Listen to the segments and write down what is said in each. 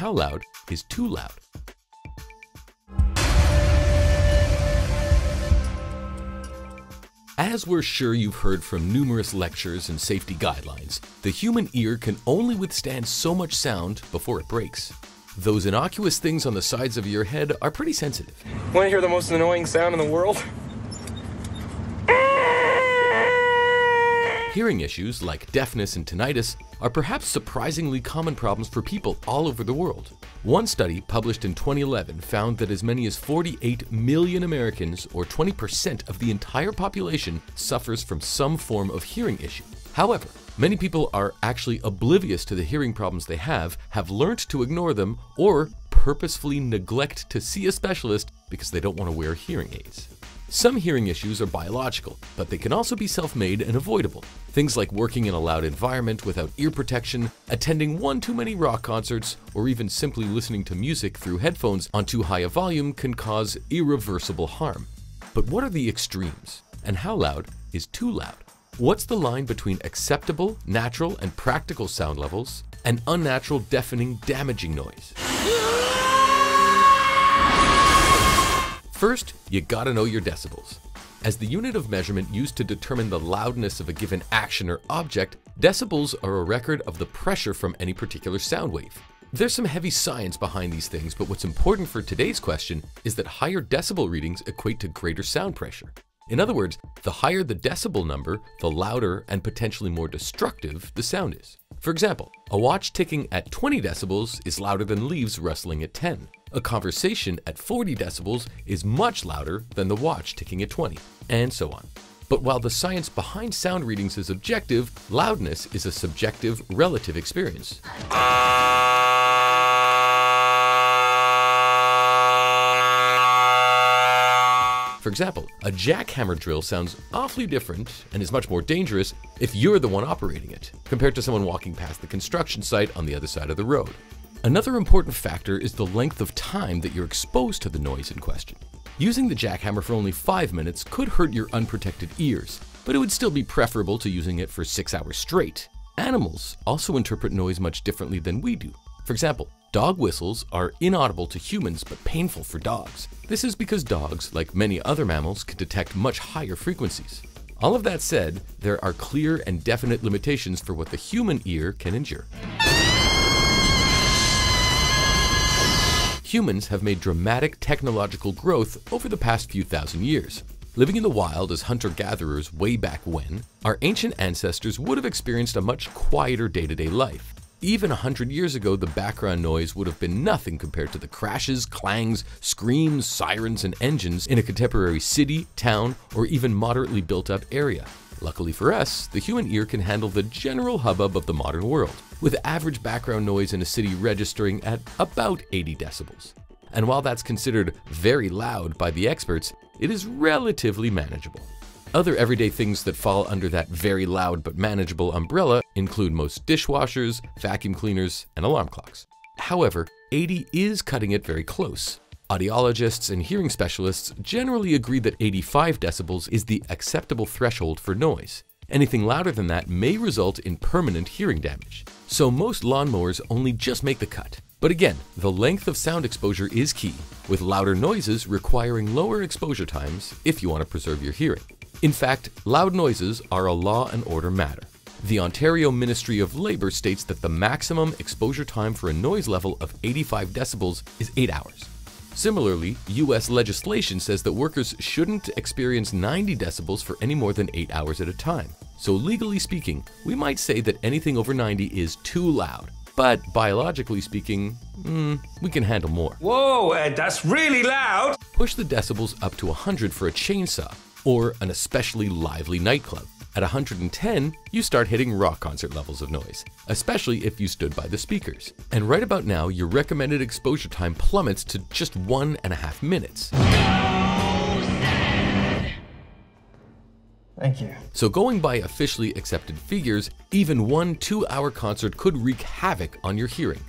how loud is too loud? As we're sure you've heard from numerous lectures and safety guidelines, the human ear can only withstand so much sound before it breaks. Those innocuous things on the sides of your head are pretty sensitive. Want to hear the most annoying sound in the world? Hearing issues like deafness and tinnitus are perhaps surprisingly common problems for people all over the world. One study published in 2011 found that as many as 48 million Americans, or 20% of the entire population, suffers from some form of hearing issue. However, many people are actually oblivious to the hearing problems they have, have learned to ignore them, or purposefully neglect to see a specialist because they don't want to wear hearing aids. Some hearing issues are biological, but they can also be self-made and avoidable. Things like working in a loud environment without ear protection, attending one too many rock concerts, or even simply listening to music through headphones on too high a volume can cause irreversible harm. But what are the extremes? And how loud is too loud? What's the line between acceptable, natural, and practical sound levels and unnatural, deafening, damaging noise? First, you gotta know your decibels. As the unit of measurement used to determine the loudness of a given action or object, decibels are a record of the pressure from any particular sound wave. There's some heavy science behind these things, but what's important for today's question is that higher decibel readings equate to greater sound pressure. In other words, the higher the decibel number, the louder and potentially more destructive the sound is. For example, a watch ticking at 20 decibels is louder than leaves rustling at 10. A conversation at 40 decibels is much louder than the watch ticking at 20, and so on. But while the science behind sound readings is objective, loudness is a subjective, relative experience. For example, a jackhammer drill sounds awfully different and is much more dangerous if you're the one operating it, compared to someone walking past the construction site on the other side of the road. Another important factor is the length of time that you're exposed to the noise in question. Using the jackhammer for only 5 minutes could hurt your unprotected ears, but it would still be preferable to using it for 6 hours straight. Animals also interpret noise much differently than we do. For example, dog whistles are inaudible to humans but painful for dogs. This is because dogs, like many other mammals, can detect much higher frequencies. All of that said, there are clear and definite limitations for what the human ear can endure. Humans have made dramatic technological growth over the past few thousand years. Living in the wild as hunter-gatherers way back when, our ancient ancestors would have experienced a much quieter day-to-day -day life. Even a hundred years ago, the background noise would have been nothing compared to the crashes, clangs, screams, sirens, and engines in a contemporary city, town, or even moderately built-up area. Luckily for us, the human ear can handle the general hubbub of the modern world, with average background noise in a city registering at about 80 decibels. And while that's considered very loud by the experts, it is relatively manageable. Other everyday things that fall under that very loud but manageable umbrella include most dishwashers, vacuum cleaners, and alarm clocks. However, 80 is cutting it very close, Audiologists and hearing specialists generally agree that 85 decibels is the acceptable threshold for noise. Anything louder than that may result in permanent hearing damage. So most lawnmowers only just make the cut. But again, the length of sound exposure is key, with louder noises requiring lower exposure times if you want to preserve your hearing. In fact, loud noises are a law and order matter. The Ontario Ministry of Labour states that the maximum exposure time for a noise level of 85 decibels is 8 hours. Similarly, US legislation says that workers shouldn't experience 90 decibels for any more than 8 hours at a time. So legally speaking, we might say that anything over 90 is too loud. But biologically speaking, mm, we can handle more. Whoa, Ed, that's really loud! Push the decibels up to 100 for a chainsaw, or an especially lively nightclub. At 110, you start hitting rock concert levels of noise, especially if you stood by the speakers. And right about now, your recommended exposure time plummets to just one and a half minutes. Thank you. So going by officially accepted figures, even one two-hour concert could wreak havoc on your hearing.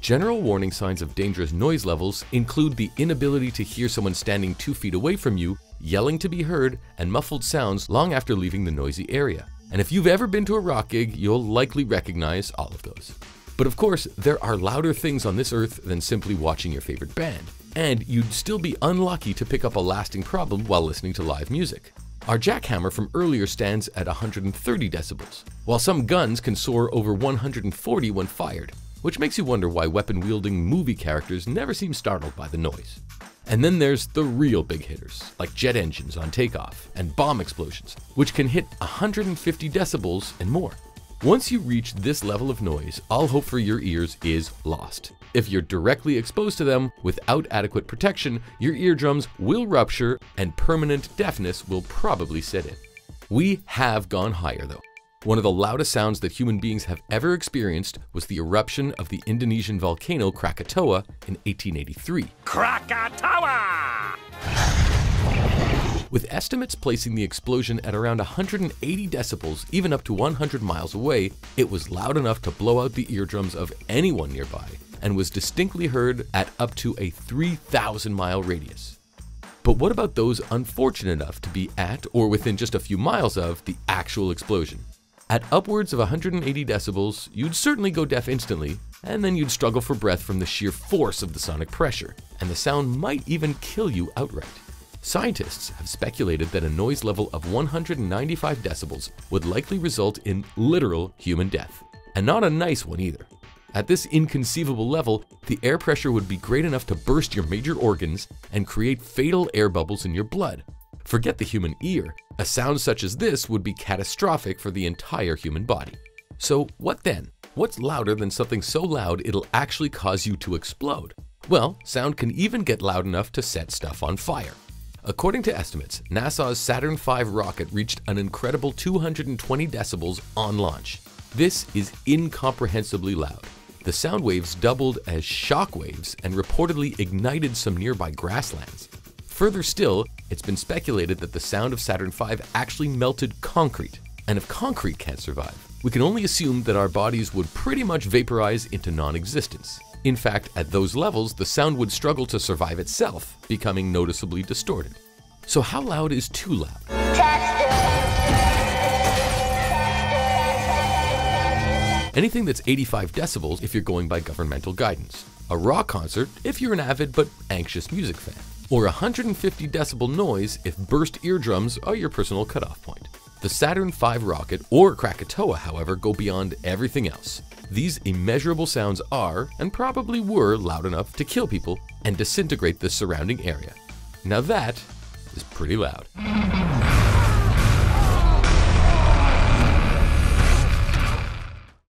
General warning signs of dangerous noise levels include the inability to hear someone standing two feet away from you yelling to be heard, and muffled sounds long after leaving the noisy area. And if you've ever been to a rock gig, you'll likely recognize all of those. But of course, there are louder things on this earth than simply watching your favorite band, and you'd still be unlucky to pick up a lasting problem while listening to live music. Our jackhammer from earlier stands at 130 decibels, while some guns can soar over 140 when fired, which makes you wonder why weapon wielding movie characters never seem startled by the noise. And then there's the real big hitters, like jet engines on takeoff and bomb explosions, which can hit 150 decibels and more. Once you reach this level of noise, all hope for your ears is lost. If you're directly exposed to them without adequate protection, your eardrums will rupture and permanent deafness will probably set in. We have gone higher though. One of the loudest sounds that human beings have ever experienced was the eruption of the Indonesian volcano Krakatoa in 1883. Krakatoa! With estimates placing the explosion at around 180 decibels, even up to 100 miles away, it was loud enough to blow out the eardrums of anyone nearby and was distinctly heard at up to a 3,000 mile radius. But what about those unfortunate enough to be at or within just a few miles of the actual explosion? At upwards of 180 decibels, you'd certainly go deaf instantly, and then you'd struggle for breath from the sheer force of the sonic pressure, and the sound might even kill you outright. Scientists have speculated that a noise level of 195 decibels would likely result in literal human death, and not a nice one either. At this inconceivable level, the air pressure would be great enough to burst your major organs and create fatal air bubbles in your blood, Forget the human ear, a sound such as this would be catastrophic for the entire human body. So what then? What's louder than something so loud it'll actually cause you to explode? Well, sound can even get loud enough to set stuff on fire. According to estimates, NASA's Saturn V rocket reached an incredible 220 decibels on launch. This is incomprehensibly loud. The sound waves doubled as shock waves and reportedly ignited some nearby grasslands. Further still, it's been speculated that the sound of Saturn V actually melted concrete. And if concrete can't survive, we can only assume that our bodies would pretty much vaporize into non existence. In fact, at those levels, the sound would struggle to survive itself, becoming noticeably distorted. So, how loud is too loud? Anything that's 85 decibels if you're going by governmental guidance. A rock concert if you're an avid but anxious music fan or 150 decibel noise if burst eardrums are your personal cutoff point. The Saturn V rocket or Krakatoa, however, go beyond everything else. These immeasurable sounds are, and probably were, loud enough to kill people and disintegrate the surrounding area. Now that is pretty loud.